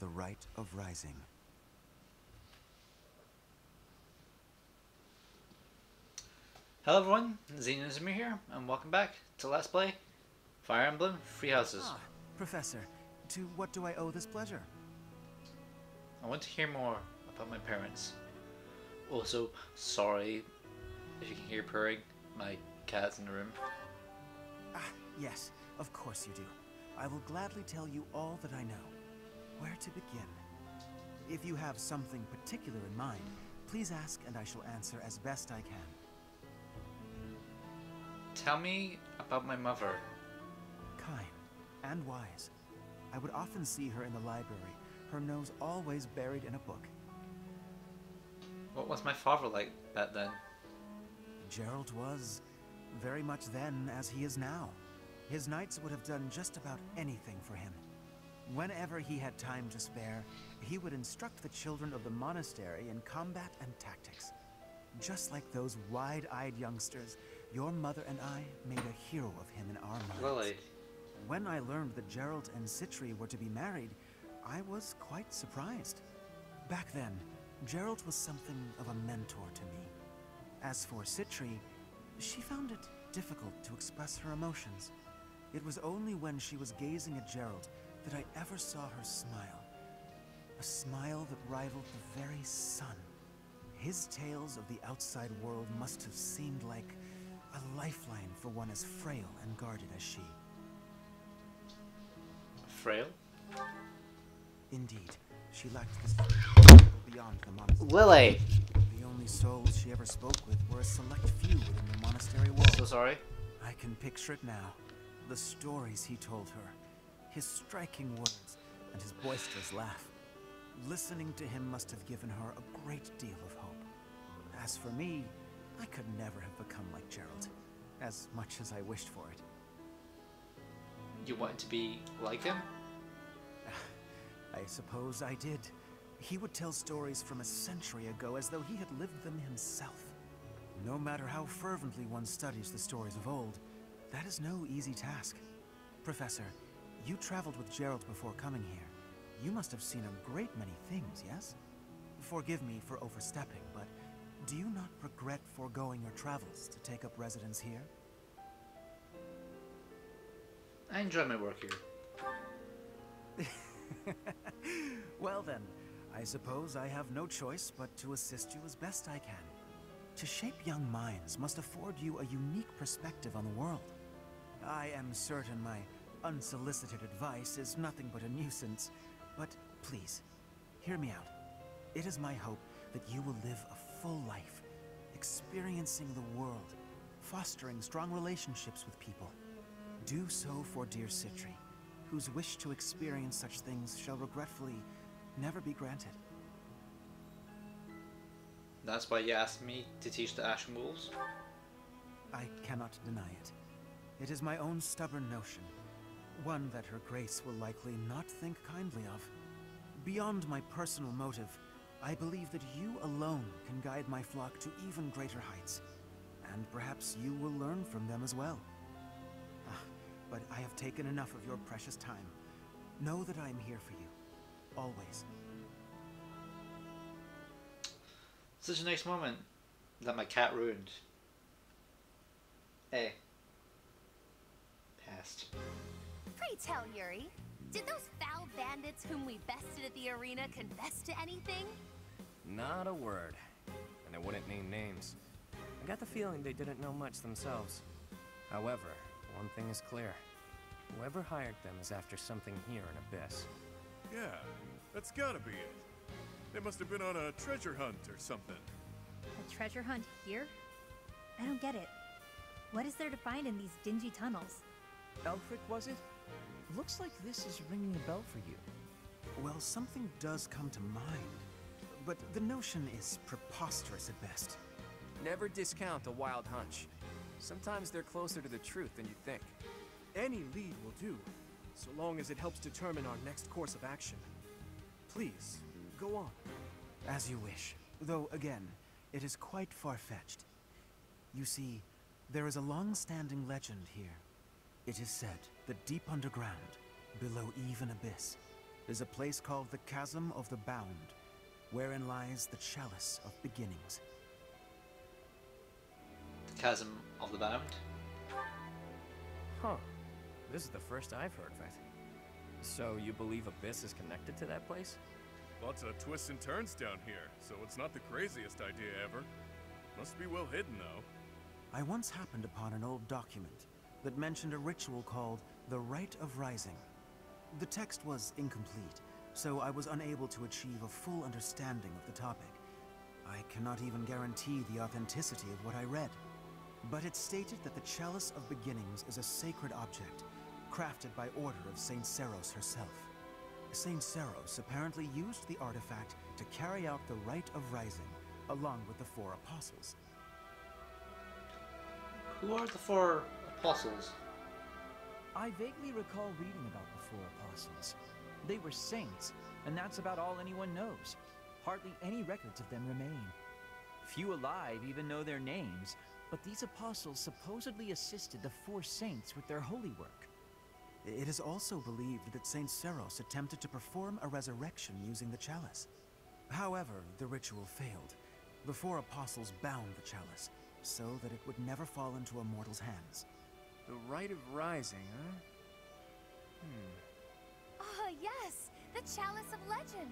The Rite of Rising. Hello everyone, Xeno Inazuma here, and welcome back to Let's Play Fire Emblem Three Houses. Ah, Professor, to what do I owe this pleasure? I want to hear more about my parents. Also, sorry if you can hear purring, my cat's in the room. Ah, yes, of course you do. I will gladly tell you all that I know. Where to begin? If you have something particular in mind, please ask and I shall answer as best I can. Tell me about my mother. Kind and wise. I would often see her in the library, her nose always buried in a book. What was my father like back then? Jeralt was very much then as he is now. His knights would have done just about anything for him. Whenever he had time to spare, he would instruct the children of the monastery in combat and tactics. Just like those wide-eyed youngsters, your mother and I made a hero of him in our minds. Lily. When I learned that Jeralt and Sitri were to be married, I was quite surprised. Back then, Jeralt was something of a mentor to me. As for Sitri, she found it difficult to express her emotions. It was only when she was gazing at Jeralt that I ever saw her smile. A smile that rivaled the very sun. His tales of the outside world must have seemed like a lifeline for one as frail and guarded as she. Frail? Indeed, she lacked the beyond the monastery. Lily! The only souls she ever spoke with were a select few within the monastery walls. So sorry. I can picture it now. The stories he told her, his striking words, and his boisterous laugh. Listening to him must have given her a great deal of hope. As for me, I could never have become like Jeralt, as much as I wished for it. You wanted to be like him? I suppose I did. He would tell stories from a century ago as though he had lived them himself. No matter how fervently one studies the stories of old, that is no easy task. Professor, you traveled with Jeralt before coming here. You must have seen a great many things, yes? Forgive me for overstepping, but do you not regret foregoing your travels to take up residence here? I enjoy my work here. well then, I suppose I have no choice but to assist you as best I can. To shape young minds must afford you a unique perspective on the world. I am certain my unsolicited advice is nothing but a nuisance, but please, hear me out. It is my hope that you will live a full life, experiencing the world, fostering strong relationships with people. Do so for dear Sitri, whose wish to experience such things shall regretfully never be granted. That's why you asked me to teach the Ashen Wolves? I cannot deny it. It is my own stubborn notion, one that her grace will likely not think kindly of. Beyond my personal motive, I believe that you alone can guide my flock to even greater heights. And perhaps you will learn from them as well. Ah, but I have taken enough of your precious time. Know that I am here for you. Always. Such a nice moment that my cat ruined. Hey. Passed. Pray tell, Yuri, did those foul bandits whom we bested at the arena confess to anything? Not a word. And they wouldn't name names. I got the feeling they didn't know much themselves. However, one thing is clear. Whoever hired them is after something here in Abyss. Yeah, that's gotta be it. They must have been on a treasure hunt or something. A treasure hunt here? I don't get it. What is there to find in these dingy tunnels? Aelfric, was it? Looks like this is ringing a bell for you. Well, something does come to mind. But the notion is preposterous at best. Never discount a wild hunch. Sometimes they're closer to the truth than you think. Any lead will do, so long as it helps determine our next course of action. Please, go on. As you wish. Though, again, it is quite far-fetched. You see, there is a long-standing legend here. It is said that deep underground, below even abyss, is a place called the Chasm of the Bound, wherein lies the Chalice of Beginnings. The Chasm of the Bound. Huh. This is the first I've heard of it. So you believe Abyss is connected to that place? Lots of twists and turns down here, so it's not the craziest idea ever. Must be well hidden, though. I once happened upon an old document that mentioned a ritual called the Rite of Rising. The text was incomplete, so I was unable to achieve a full understanding of the topic. I cannot even guarantee the authenticity of what I read. But it stated that the Chalice of Beginnings is a sacred object, crafted by order of Saint Seiros herself. Saint Seiros apparently used the artifact to carry out the Rite of Rising, along with the Four Apostles. Who are the four apostles? I vaguely recall reading about the four apostles. They were saints, and that's about all anyone knows. Hardly any records of them remain. Few alive even know their names, but these apostles supposedly assisted the four saints with their holy work. It is also believed that Saint Seiros attempted to perform a resurrection using the chalice. However, the ritual failed. The four apostles bound the chalice, so that it would never fall into a mortal's hands. The Rite of Rising, huh? Hmm. Ah, yes, the Chalice of Legend.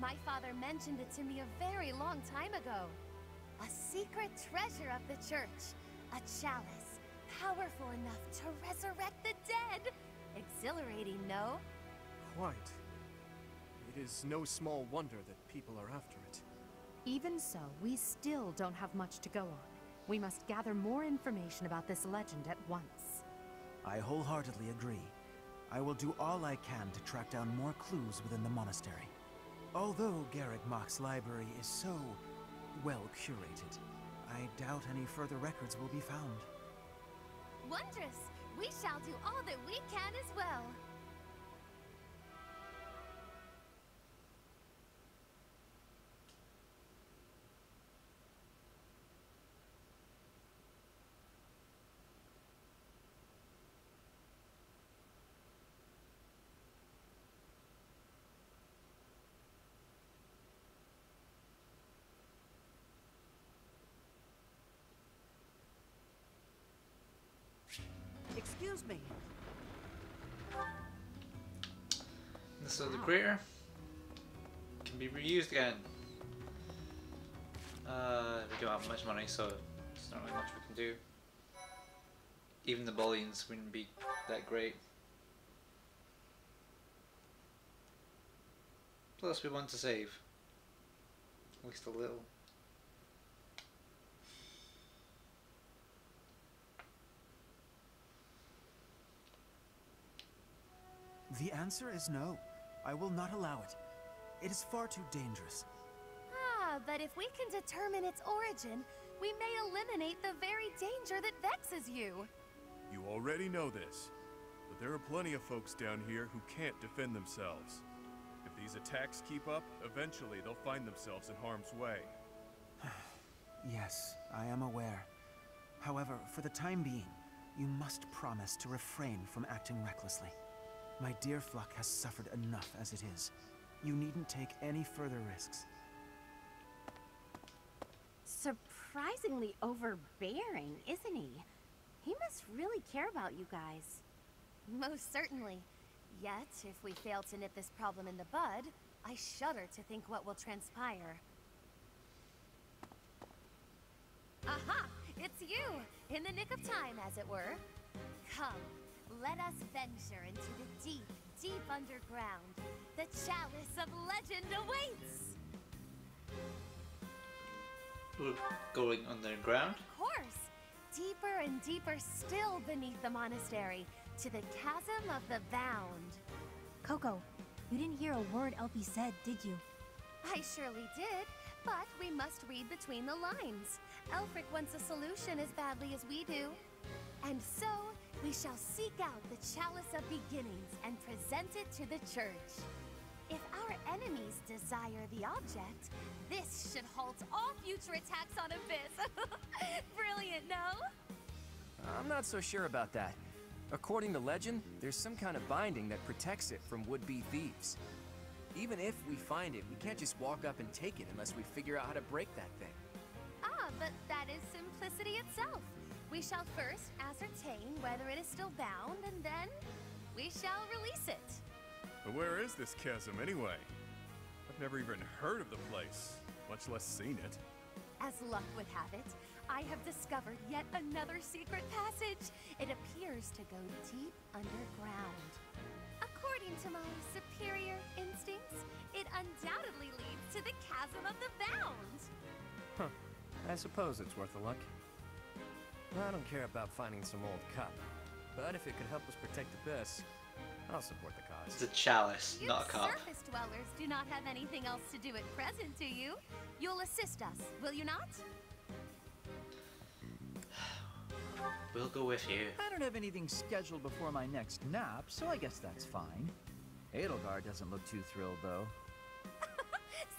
My father mentioned it to me a very long time ago. A secret treasure of the church. A chalice, powerful enough to resurrect the dead. Exhilarating, no? Quite. It is no small wonder that people are after it. Even so, we still don't have much to go on. We must gather more information about this legend at once. I wholeheartedly agree. I will do all I can to track down more clues within the monastery. Although Garreg Mach's library is so well curated, I doubt any further records will be found. Wondrous! We shall do all that we can as well. Excuse me. So the crater can be reused again. Uh, we don't have much money, so there's not really much we can do. Even the bullions wouldn't be that great. Plus, we want to save. At least a little. The answer is no. I will not allow it. It is far too dangerous. Ah, but if we can determine its origin, we may eliminate the very danger that vexes you. You already know this, but there are plenty of folks down here who can't defend themselves. If these attacks keep up, eventually they'll find themselves in harm's way. Yes, I am aware. However, for the time being, you must promise to refrain from acting recklessly. My dear Fluck has suffered enough as it is. You needn't take any further risks. Surprisingly overbearing, isn't he? He must really care about you guys. Most certainly. Yet, if we fail to nip this problem in the bud, I shudder to think what will transpire. Aha! It's you! In the nick of time, as it were. Come, let us venture into the deep, deep underground. The chalice of legend awaits! We're going underground. Of course! Deeper and deeper still beneath the monastery, to the chasm of the bound. Coco, you didn't hear a word Elfie said, did you? I surely did, but we must read between the lines. Aelfric wants a solution as badly as we do. And so, we shall seek out the Chalice of Beginnings and present it to the Church. If our enemies desire the object, this should halt all future attacks on Abyss. Brilliant, no? I'm not so sure about that. According to legend, there's some kind of binding that protects it from would-be thieves. Even if we find it, we can't just walk up and take it unless we figure out how to break that thing. Ah, but that is simplicity itself. We shall first ascertain whether it is still bound, and then we shall release it. But where is this chasm anyway? I've never even heard of the place, much less seen it. As luck would have it, I have discovered yet another secret passage. It appears to go deep underground. According to my superior instincts, it undoubtedly leads to the Chasm of the Bound. Huh. I suppose it's worth a look. I don't care about finding some old cup, but if it could help us protect the Abyss, I'll support the cause. It's a chalice, You not a cup. surface dwellers do not have anything else to do at present, do you? You'll assist us, will you not? We'll go with you. I don't have anything scheduled before my next nap, so I guess that's fine. Edelgard doesn't look too thrilled, though.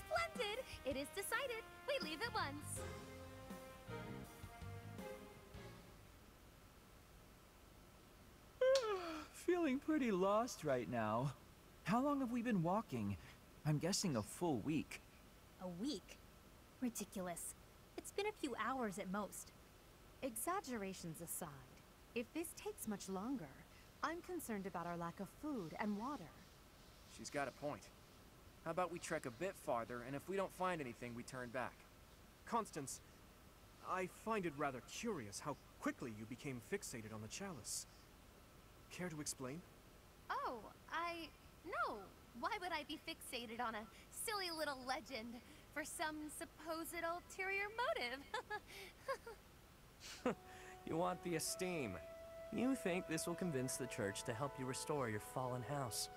Splendid! It is decided. We leave at once. Feeling pretty lost right now. How long have we been walking? I'm guessing a full week. A week? Ridiculous. It's been a few hours at most. Exaggerations aside, if this takes much longer, I'm concerned about our lack of food and water. She's got a point. How about we trek a bit farther, and if we don't find anything, we turn back? Constance, I find it rather curious how quickly you became fixated on the chalice. Care to explain? Oh, I. No. Why would I be fixated on a silly little legend for some supposed ulterior motive? You want the esteem. You think this will convince the church to help you restore your fallen house.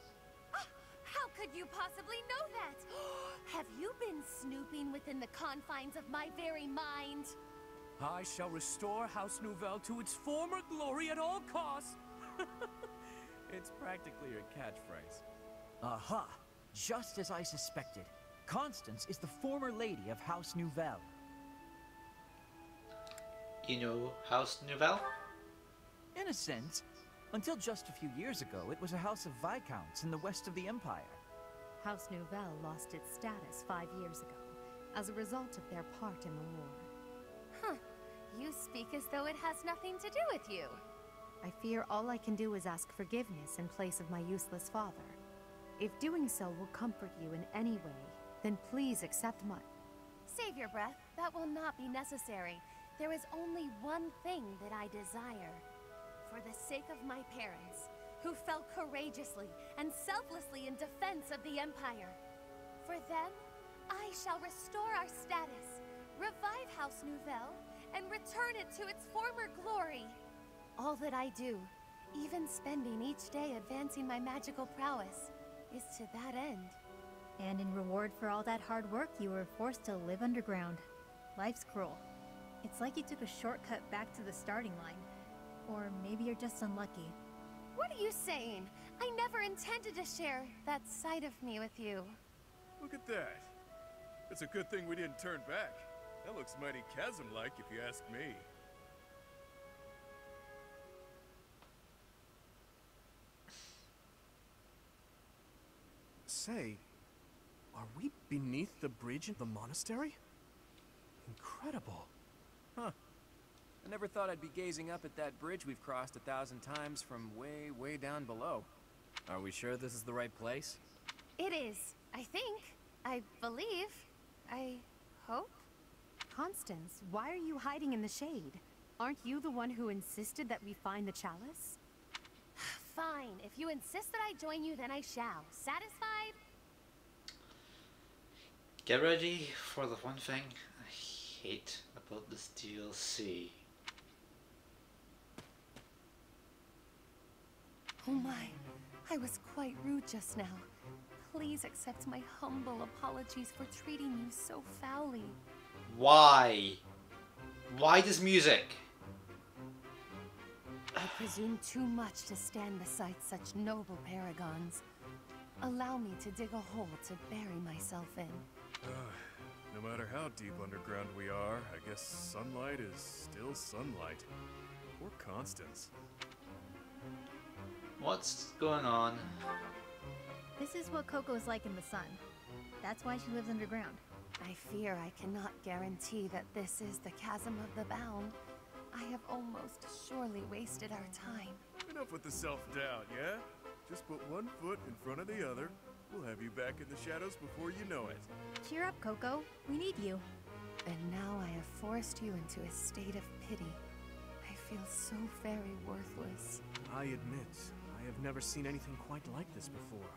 Ah, how could you possibly know that? Have you been snooping within the confines of my very mind? I shall restore House Nuvelle to its former glory at all costs. It's practically your catchphrase. Aha! Just as I suspected. Constance is the former lady of House Nuvelle. You know House Nuvelle? In a sense, until just a few years ago, it was a house of Viscounts in the west of the Empire. House Nuvelle lost its status five years ago as a result of their part in the war. Huh. You speak as though it has nothing to do with you. I fear all I can do is ask forgiveness in place of my useless father. If doing so will comfort you in any way, then please accept my. Save your breath. That will not be necessary. There is only one thing that I desire. For the sake of my parents, who fell courageously and selflessly in defense of the Empire. For them, I shall restore our status, revive House Nuvelle, and return it to its former glory. All that I do, even spending each day advancing my magical prowess, is to that end. And in reward for all that hard work, you were forced to live underground. Life's cruel. It's like you took a shortcut back to the starting line. Or maybe you're just unlucky. What are you saying? I never intended to share that side of me with you. Look at that. It's a good thing we didn't turn back. That looks mighty chasm-like if you ask me. Say, are we beneath the bridge in the monastery? Incredible. Huh. I never thought I'd be gazing up at that bridge we've crossed a thousand times from way, way down below. Are we sure this is the right place? It is, I think. I believe. I hope. Constance, why are you hiding in the shade? Aren't you the one who insisted that we find the chalice? Fine. If you insist that I join you, then I shall. Satisfied? Get ready for the one thing I hate about this DLC. Oh my. I was quite rude just now. Please accept my humble apologies for treating you so foully. Why? Why this music? I presume too much to stand beside such noble paragons. Allow me to dig a hole to bury myself in. no matter how deep underground we are, I guess sunlight is still sunlight. Poor Constance. What's going on? This is what Coco's like in the sun. That's why she lives underground. I fear I cannot guarantee that this is the Chasm of the Bound. I have almost surely wasted our time. Enough with the self-doubt, yeah? Just put one foot in front of the other. We'll have you back in the shadows before you know it. Cheer up, Coco. We need you. And now I have forced you into a state of pity. I feel so very worthless. I admit, I have never seen anything quite like this before.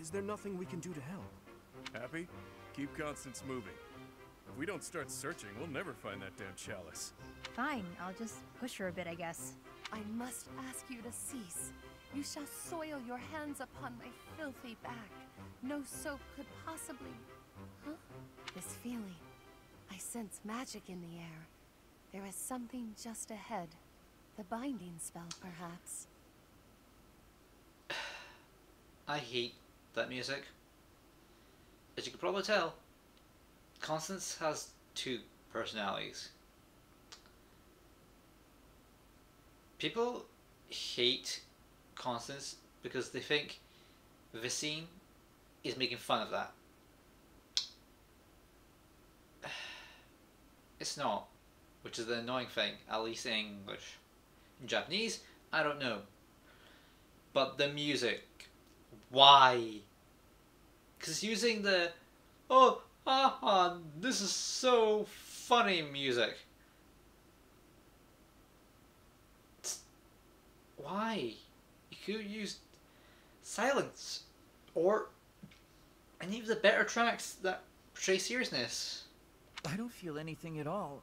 Is there nothing we can do to help? Hapi? Keep Constance moving. If we don't start searching, we'll never find that damn chalice. Fine, I'll just push her a bit, I guess. I must ask you to cease. You shall soil your hands upon my filthy back. No soap could possibly. Huh? This feeling. I sense magic in the air. There is something just ahead. The binding spell, perhaps. I hate that music. As you can probably tell, Constance has two personalities. People hate Constance because they think Vicine is making fun of that. It's not, which is the annoying thing, at least in English. In Japanese, I don't know. But the music, why? Because using the, oh, ah, this is so funny music. Why? You could use silence or any of the better tracks that portray seriousness. I don't feel anything at all.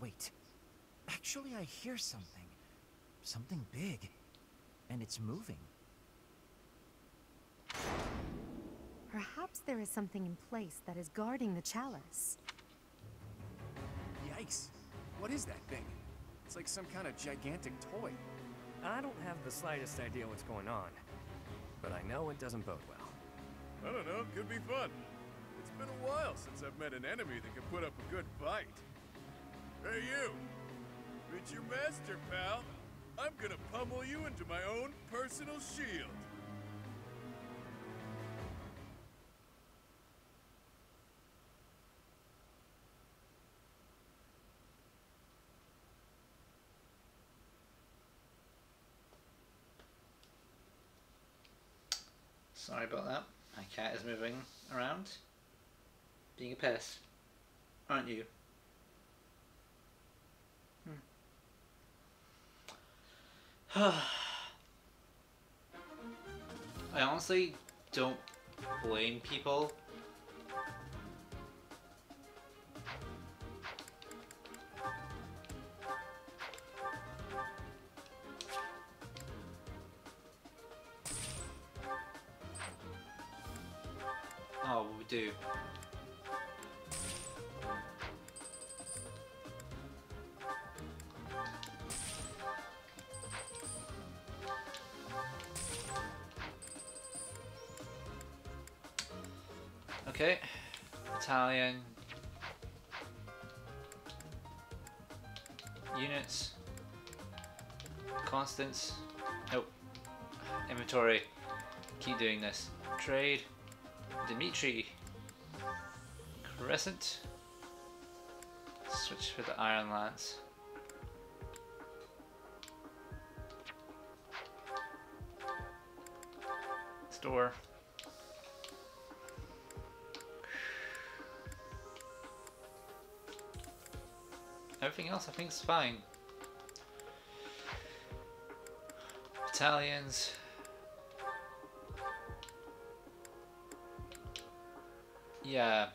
Wait. Actually, I hear something. Something big. And it's moving. Perhaps there is something in place that is guarding the chalice. Yikes. What is that thing? It's like some kind of gigantic toy. I don't have the slightest idea what's going on, but I know it doesn't bode well. I don't know, could be fun. It's been a while since I've met an enemy that can put up a good fight. Hey you! Meet your master, pal. I'm gonna pummel you into my own personal shield. Sorry about that. My cat is moving around. Being a pest. Aren't you? Hmm. I honestly don't blame people. Do. Okay, Italian units, Constance, nope, inventory, keep doing this, trade, Dimitri, Crescent, switch for the Iron Lance. Store. Everything else I think is fine. Battalions. Yeah.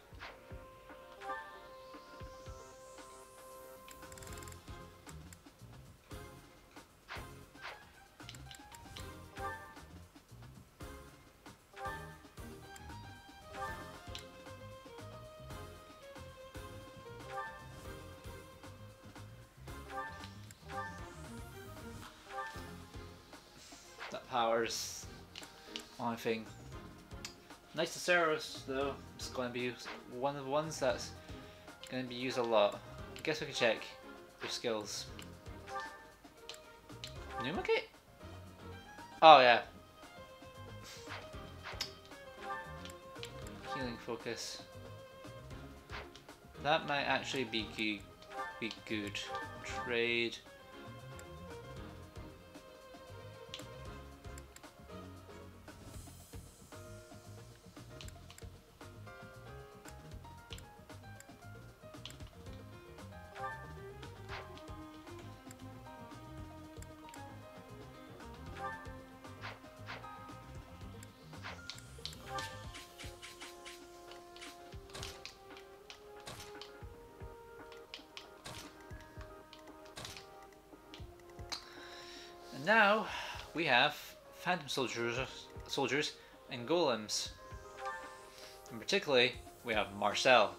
Powers my thing. Nice to Nicerosaurus though it's going to be one of the ones that's going to be used a lot. I guess we can check your skills. Pneumakit? Oh yeah. Healing focus. That might actually be good. Be good. Trade. Soldiers, soldiers and golems. And particularly, we have Marcel.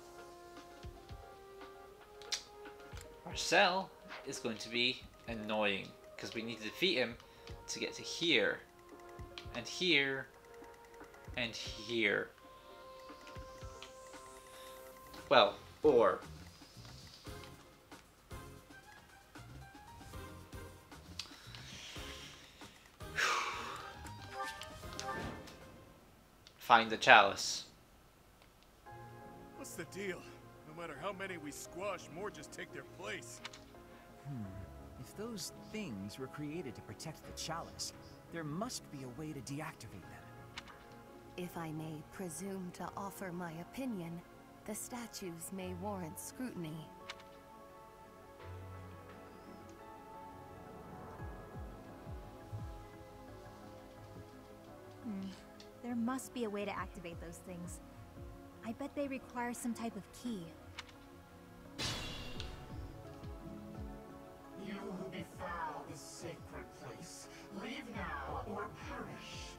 Marcel is going to be annoying because we need to defeat him to get to here, and here, and here. Well, or find the chalice. What's the deal? No matter how many we squash, more just take their place. Hmm. If those things were created to protect the chalice, there must be a way to deactivate them. If I may presume to offer my opinion, the statues may warrant scrutiny. Must be a way to activate those things. I bet they require some type of key. You who befoul this sacred place, leave now or perish.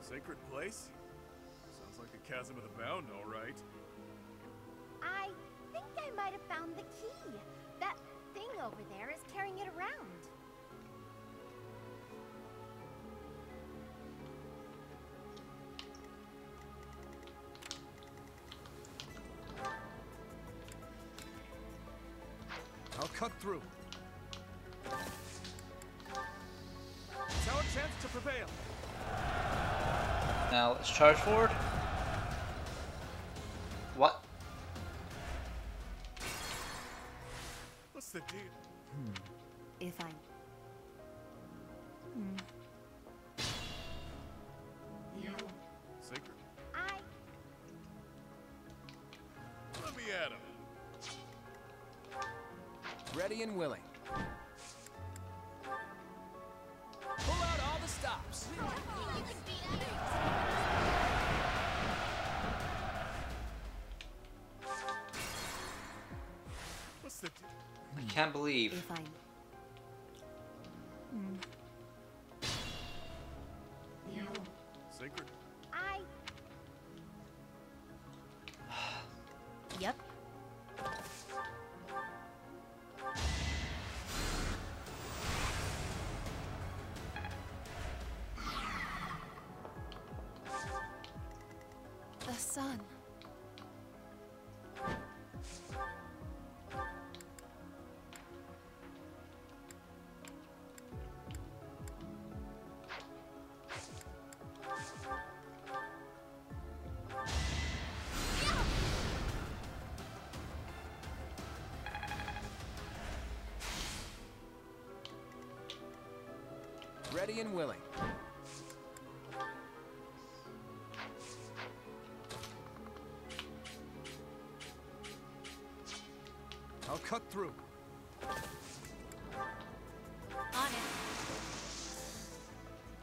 Sacred place? Sounds like a chasm of the bound, all right. I think I might have found the key. That thing over there is carrying it around. Through. It's our chance to prevail. Now let's charge forward. Ready and willing. Pull out all the stops. What's the? I can't believe. Ready and willing. Cut through. On it.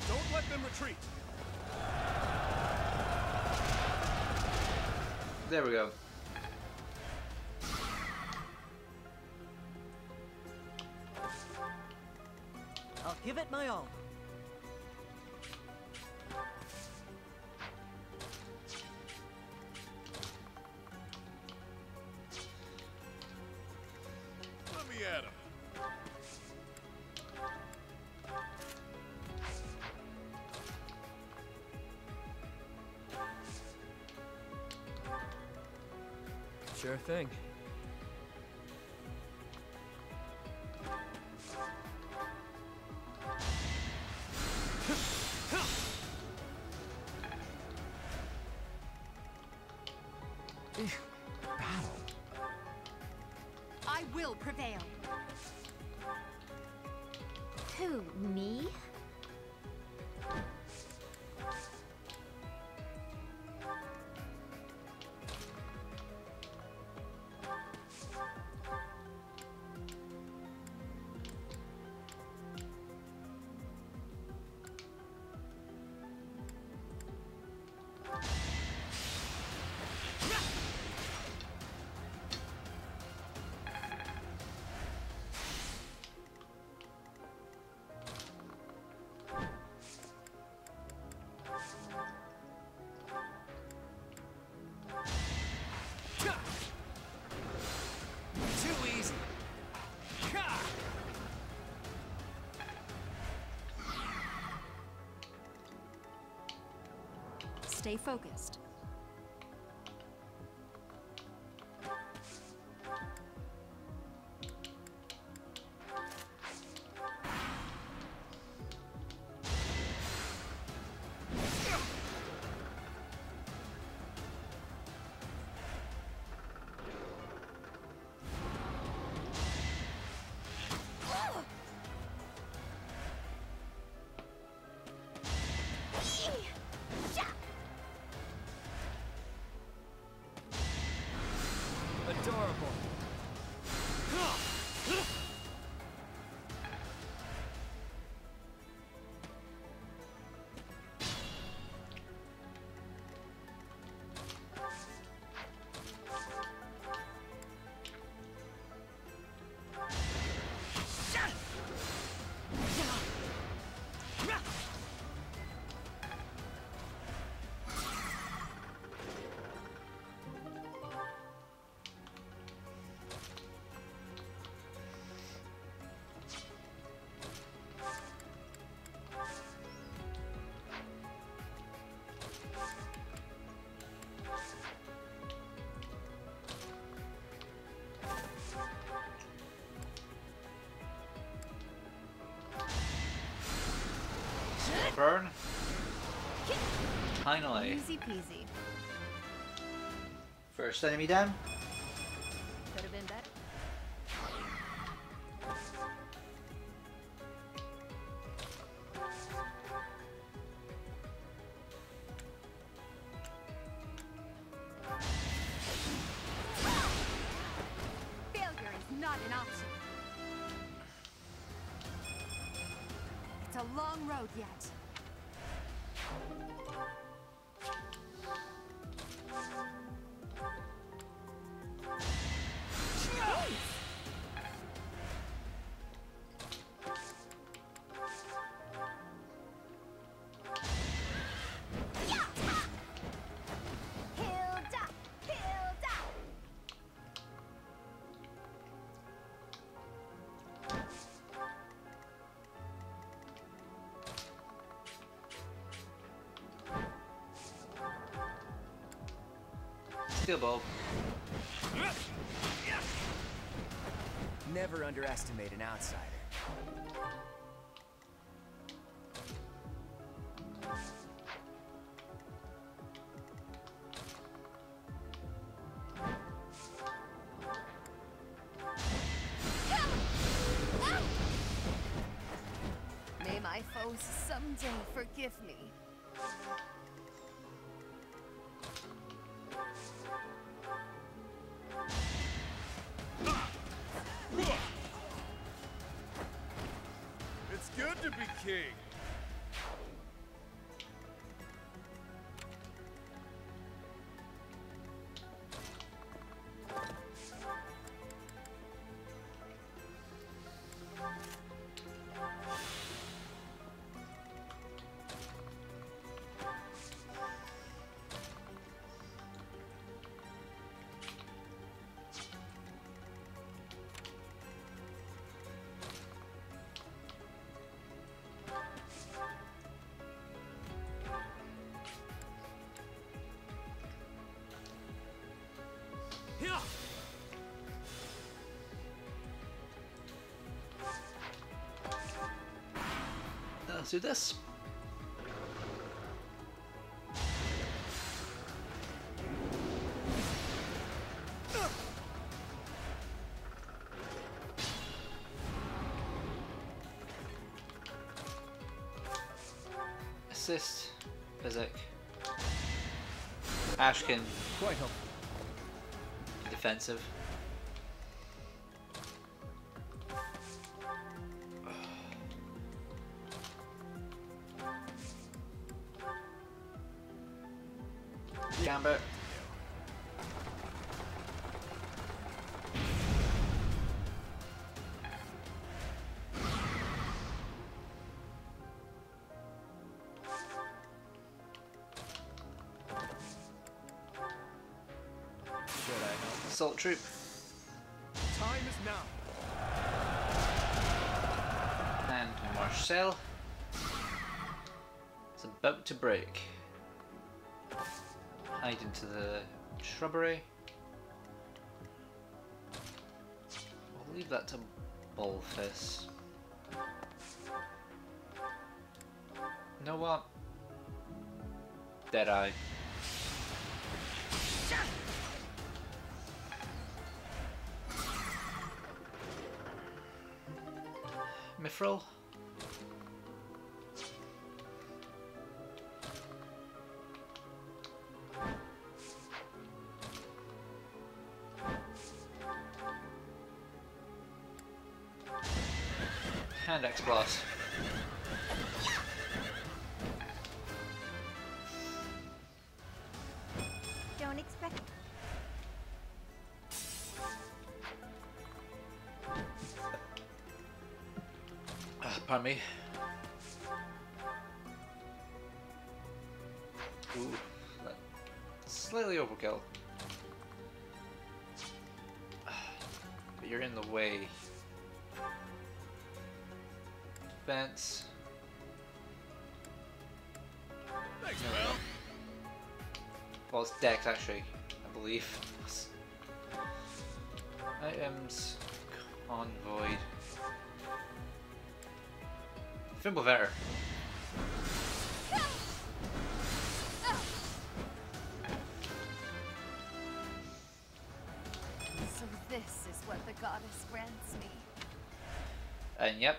Don't let them retreat. There we go. I'll give it my all. Sure thing. Stay focused. Finally. Easy peasy. First enemy down. Steel bulb. Never underestimate an outsider. May my foes someday forgive me. Let's do this. Assist, Physic. Ashkin. Quite helpful be troop. Time is now. And Marcel. It's about to break. Hide into the shrubbery. We'll leave that to Balthus. You know what? Deadeye. Mithril. Hand X Fence. Thanks, No, pal. Well, it's Dex actually, I believe. Items, convoy. Fimbulvetr. So this is what the goddess grants me. And yep,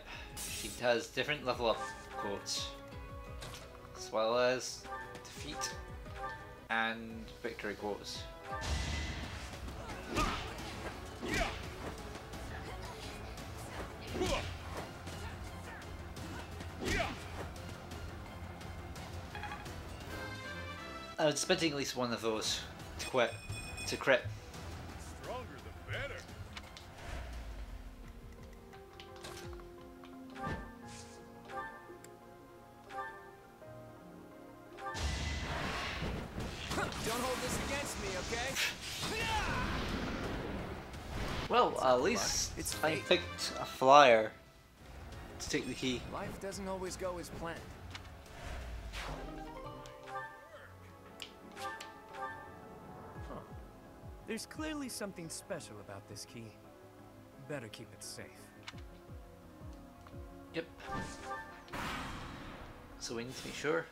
she does different level up quotes. As well as defeat and victory quotes. I was expecting at least one of those to quit, to crit. Okay? Well, at least It's I picked a flyer to take the key. Life doesn't always go as planned. Huh. There's clearly something special about this key. Better keep it safe. Yep. So we need to be sure.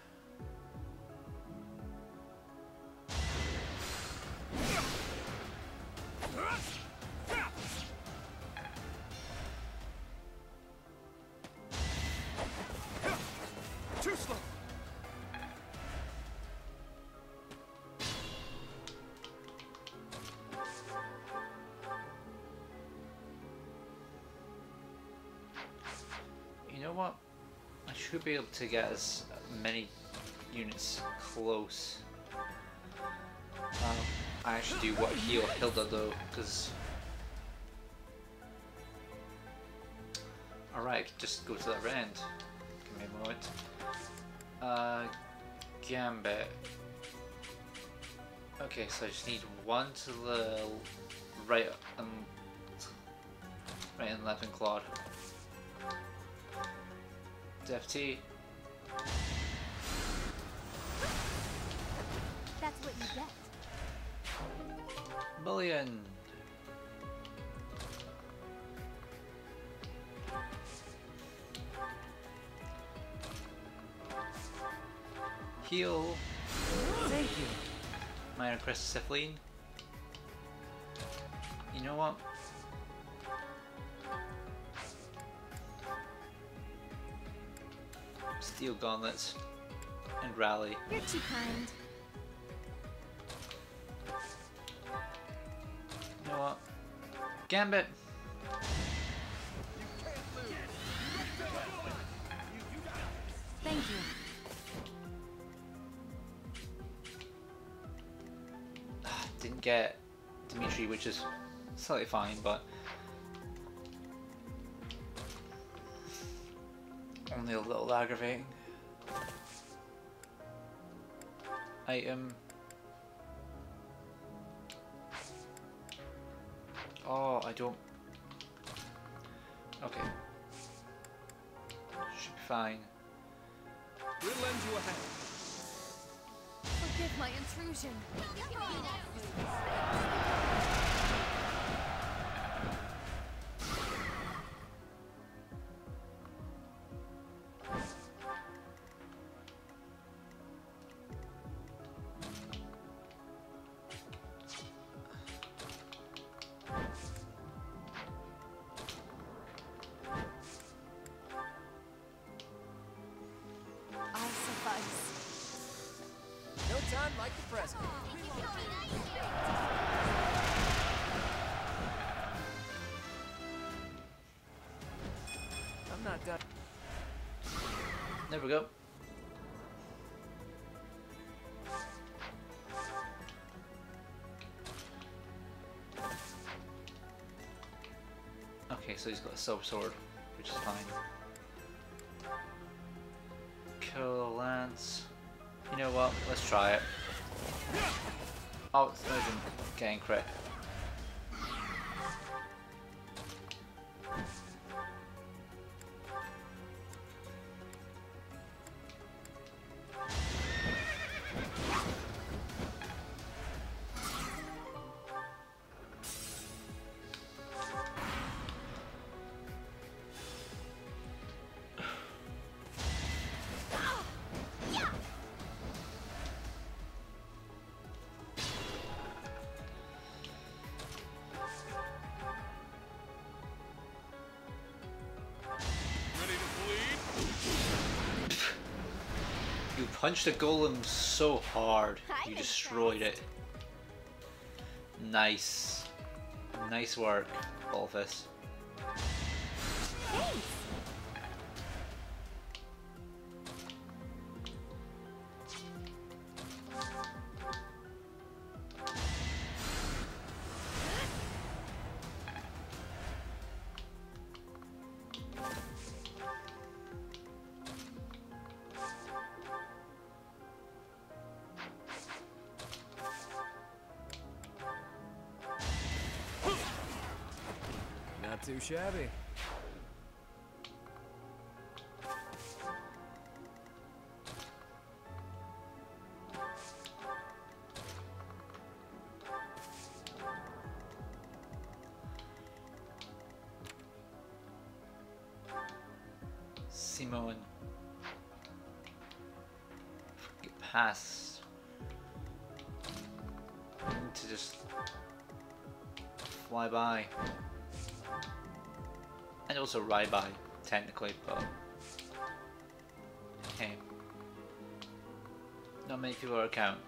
Be able to get as many units close. Um, I actually do what heal Hilda though, because. Alright, just go to that end. Give me a moment. Uh, Gambit. Okay, so I just need one to the right and right and left and Claude. Def T. That's what you get. Bullion. Heal. Thank you. Minor Crest Cethleann. You know what? Steel gauntlets. and rally. You're too kind. You know what? Gambit. Thank you. Didn't get Dimitri, which is slightly fine, but only a little aggravating. Item. Um, oh, I don't. Okay. Should be fine. We'll lend you a hand. Forgive my intrusion. Not done. There we go. Okay, so he's got a silver sword, which is fine. Kill the lance. You know what? Let's try it. Oh, it's not even getting crit. Punched the golem so hard, you destroyed it. Nice. Nice work, Balthus. Not shabby. Also by, technically, but. Hey. Not many people are count.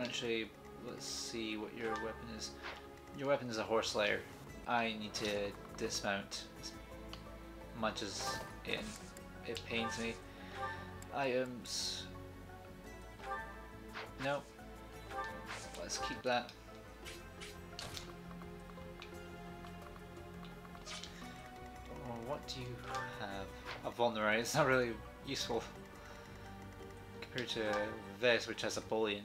Actually, let's see what your weapon is. Your weapon is a horse slayer. I need to dismount as much as it, it pains me. Items. No. Let's keep that. Oh, what do you have? A vulnerary. It's not really useful compared to this, which has a bullion.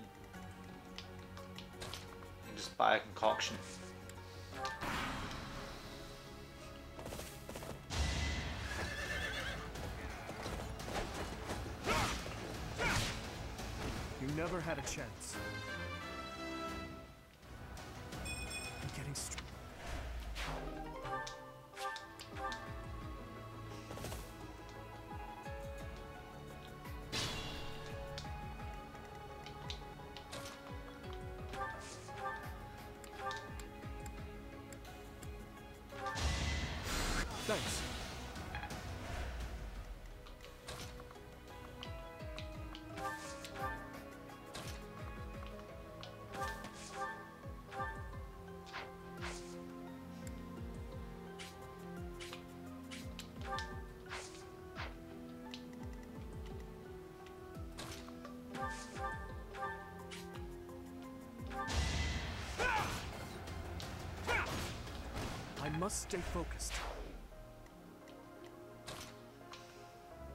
You can just buy a concoction. Never had a chance. Must stay focused.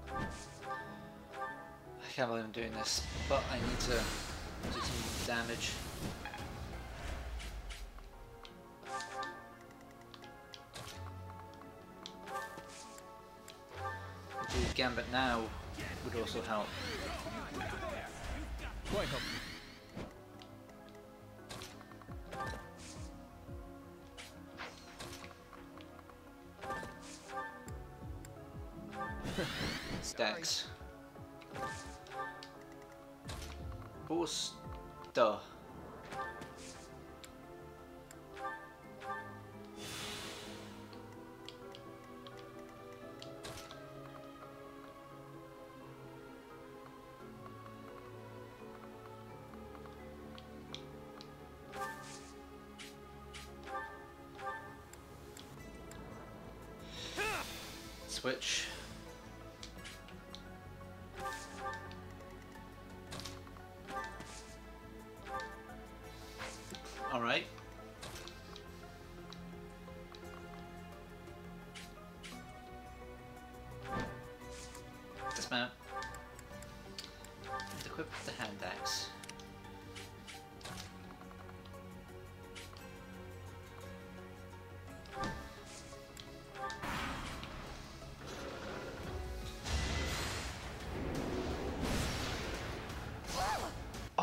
I can't believe I'm doing this, but I need to do some damage. Do Gambit now would also help. Quite helpful.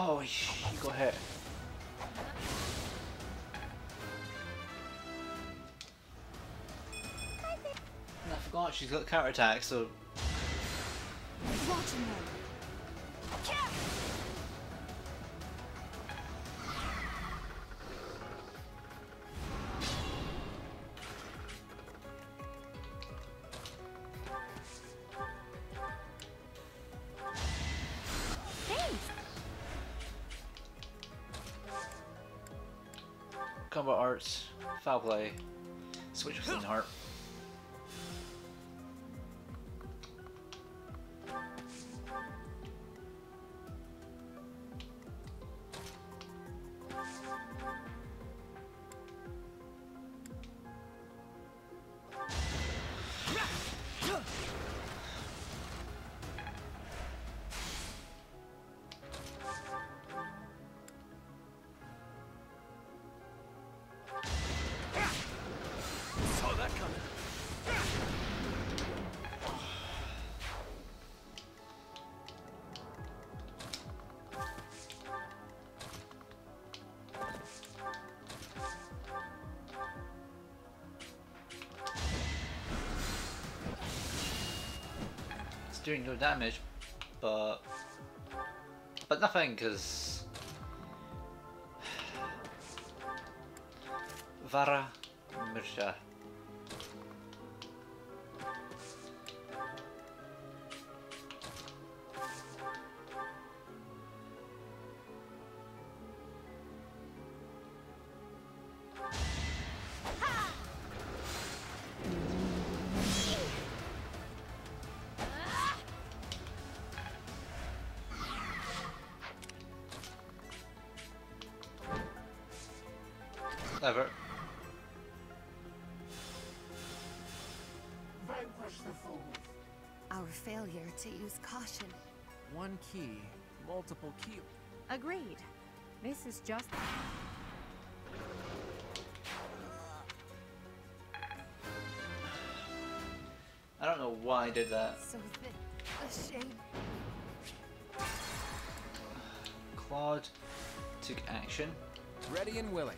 Oh, he got hit. And I forgot she's got counter attack, so Watching them. Combat arts, foul play, switch with heart. Doing no damage, but but nothing because Vara Mirsha. Key, multiple key. Agreed. This is just. I don't know why I did that. So thick. A shame. Claude took action. Ready and willing.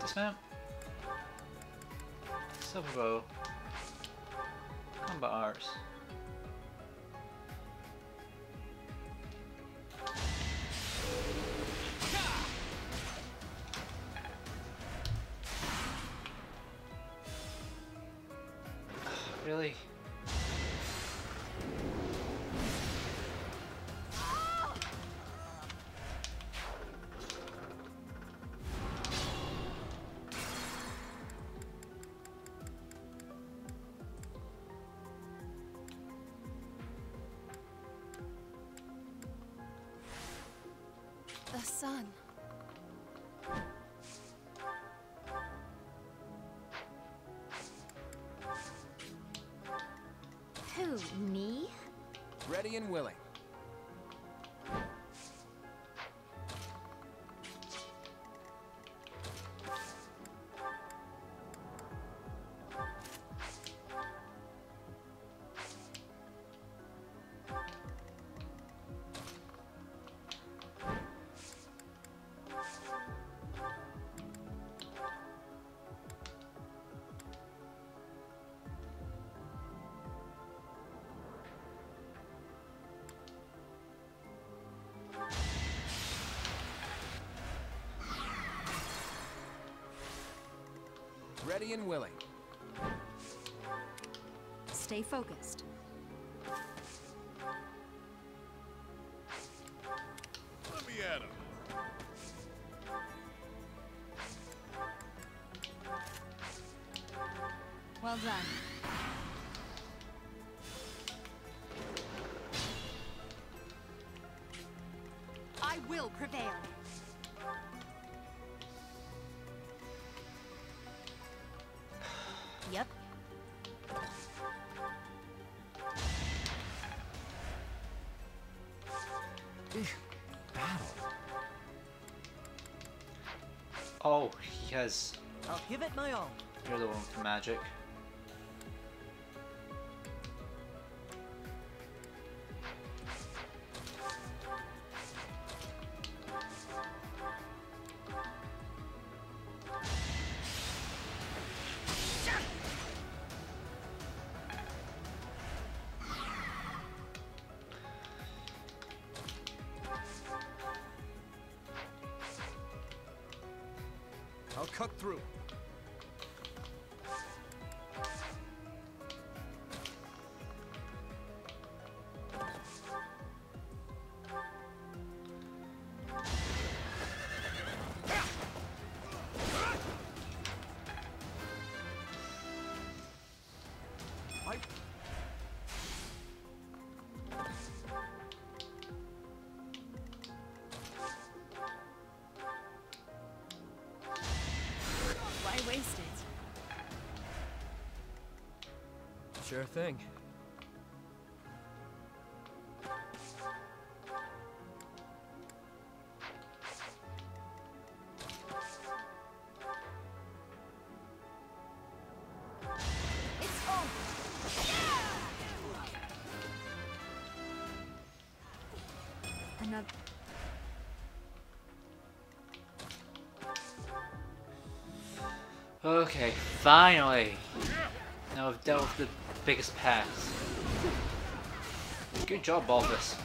Dismount several Combat arts. really? Sun. Who, me? Ready and willing. Ready and willing. Stay focused. Let me at him. Well done. Oh, he has. I'll give it my all. You're the one with the magic. Sure thing. Another. Okay, finally! Now I've dealt with the biggest packs. Good job, Balthus.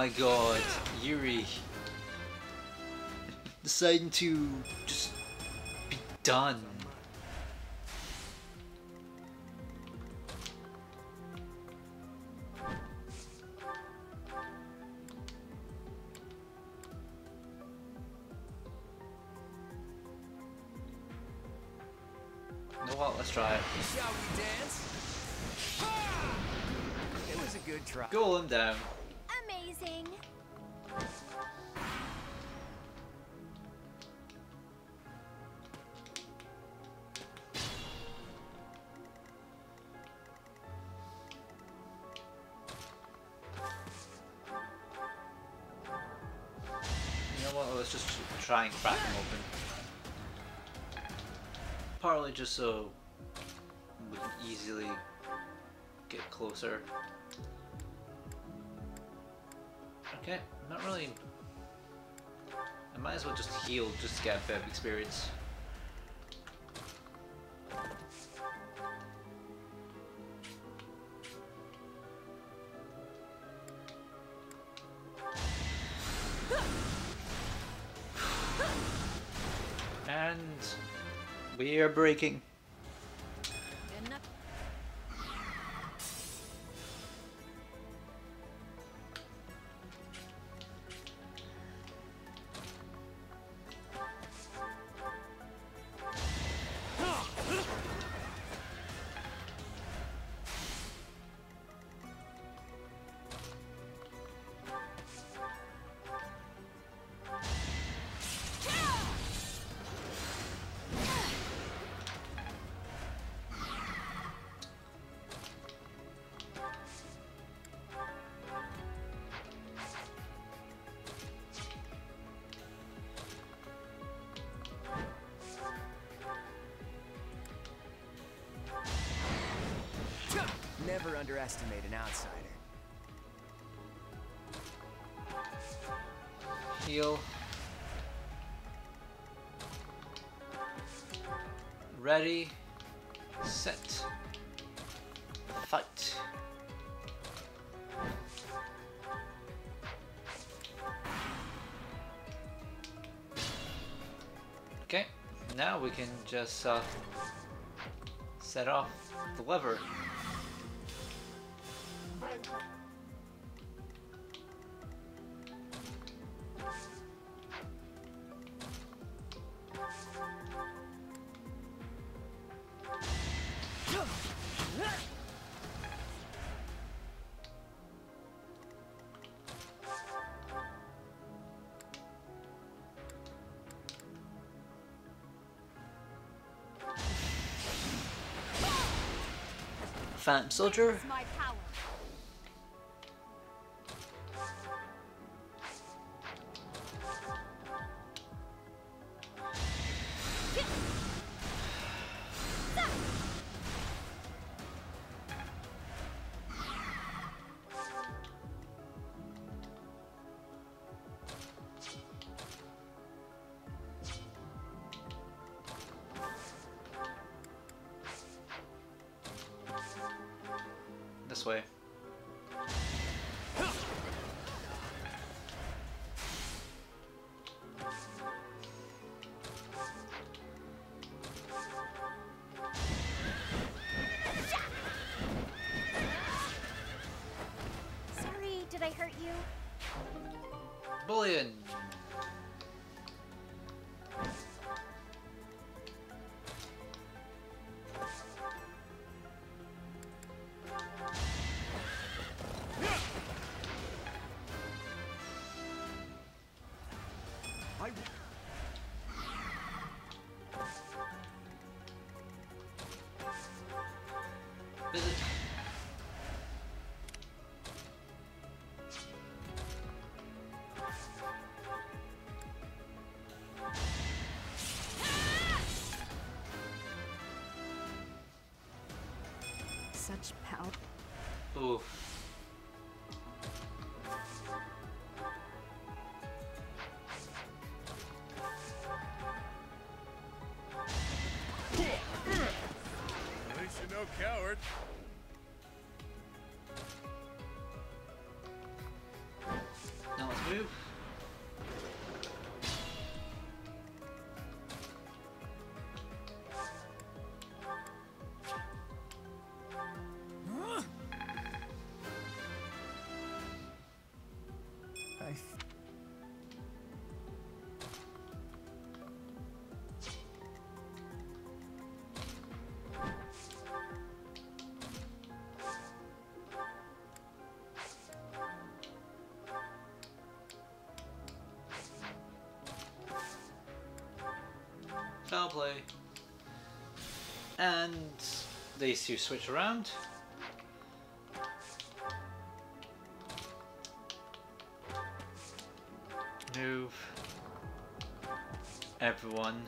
My god, Yuri. deciding to just be done. You know what? Let's try it. Shall we dance? It was a good try. Golem down. Amazing. You know what? Let's just try and crack them open. Partly just so we can easily get closer. Not really. I might as well just heal just to get a bit of experience. And we are breaking. Underestimate an outsider. Heal. Ready, set, fight. Okay, now we can just uh, set off the lever. Phantom Soldier. Ooh. At least you're no coward. Play. And these two switch around. Move. Everyone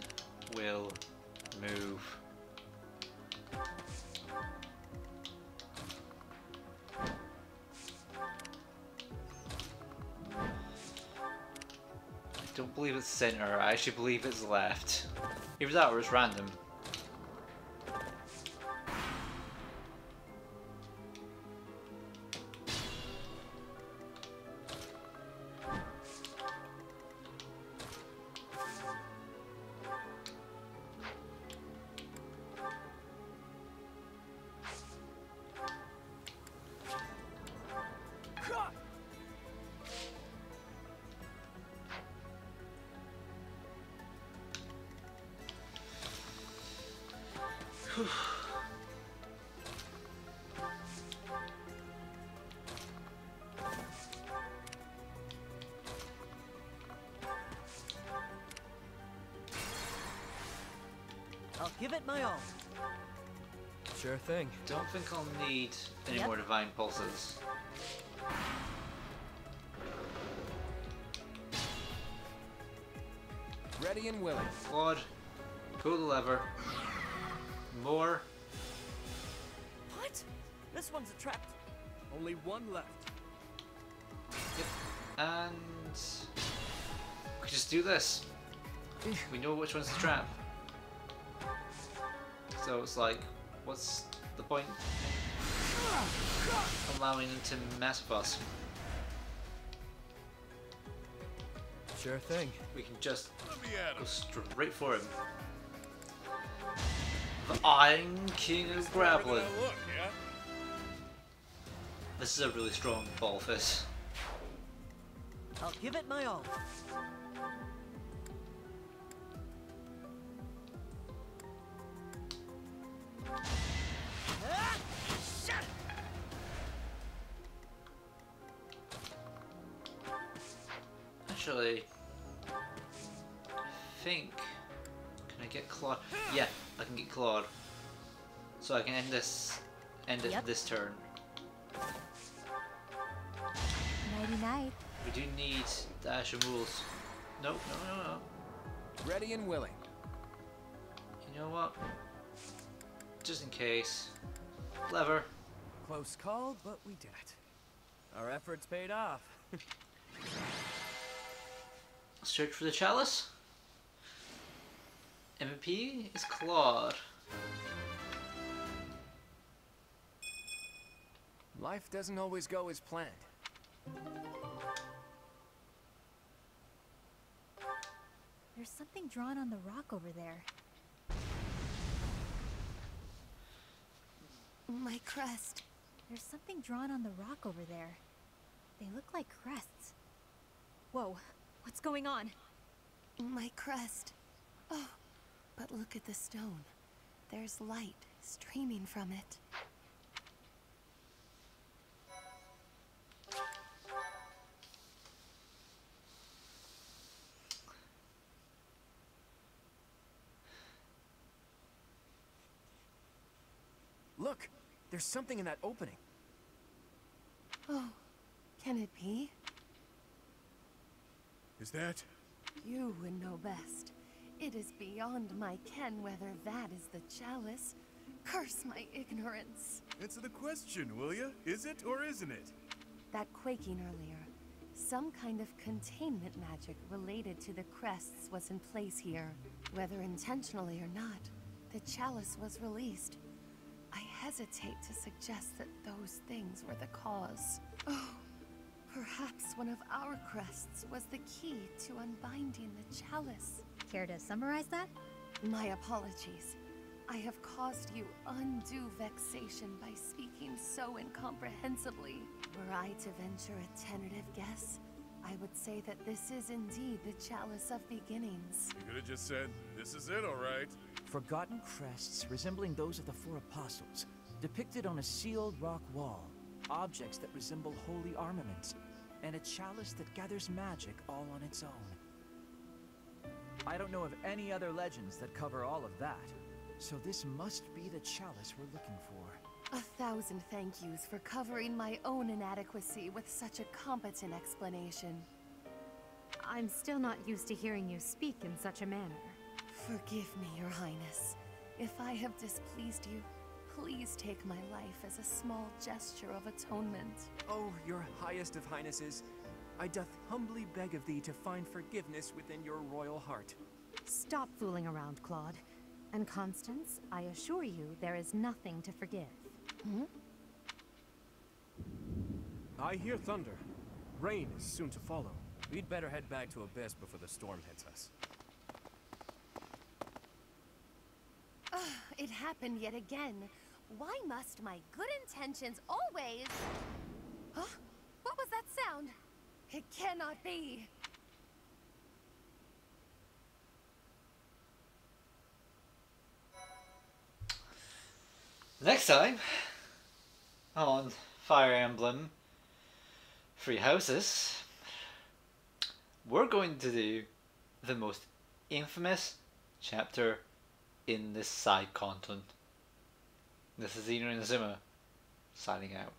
will move. I don't believe it's center, I actually believe it's left. Either that or random. I'll give it my all. Sure thing. Don't think I'll need any Yep. more divine pulses. Ready and willing. Claude, pull the lever. More. What? This one's a trap. Only one left. And we just do this. We know which one's the trap. So it's like, what's the point? Allowing them to mess with us. Sure thing. We can just Let me at go straight for him. The Iron King of Grappling. Where did I look, yeah? This is a really strong Balthus. I'll give it my all. Can I get Claude? Yeah, I can get Claude. So I can end this, end it this turn. Nighty night. We do need the Ashen Wolves. No, no, no, no. Ready and willing. You know what? Just in case. Lever. Close call, but we did it. Our efforts paid off. Search for the chalice. MVP is Claude. Life doesn't always go as planned. There's something drawn on the rock over there. My crest. There's something drawn on the rock over there. They look like crests. Whoa, what's going on? My crest. Oh, but look at the stone. There's light streaming from it. Look, there's something in that opening. Oh, can it be? Is that? You would know best. It is beyond my ken whether that is the chalice. Curse my ignorance. Answer the question, will you? Is it or isn't it? That quaking earlier. Some kind of containment magic related to the crests was in place here. Whether intentionally or not, the chalice was released. I hesitate to suggest that those things were the cause. Oh, perhaps one of our crests was the key to unbinding the chalice. Care to summarize that? My apologies. I have caused you undue vexation by speaking so incomprehensibly. Were I to venture a tentative guess, I would say that this is indeed the Chalice of Beginnings. You could have just said, this is it, alright. Forgotten crests resembling those of the four apostles, depicted on a sealed rock wall, objects that resemble holy armaments, and a chalice that gathers magic all on its own. I don't know of any other legends that cover all of that. So this must be the chalice we're looking for. A thousand thank yous for covering my own inadequacy with such a competent explanation. I'm still not used to hearing you speak in such a manner. Forgive me, Your Highness. If I have displeased you, please take my life as a small gesture of atonement. Oh, your highest of highnesses, I doth humbly beg of thee to find forgiveness within your royal heart. Stop fooling around, Claude. And Constance, I assure you there is nothing to forgive. Hmm? I hear thunder. Rain is soon to follow. We'd better head back to Abyss before the storm hits us. It happened yet again. Why must my good intentions always... Huh? What was that sound? It cannot be. Next time on Fire Emblem Three Houses, we're going to do the most infamous chapter in this side content. This is Inazuma signing out.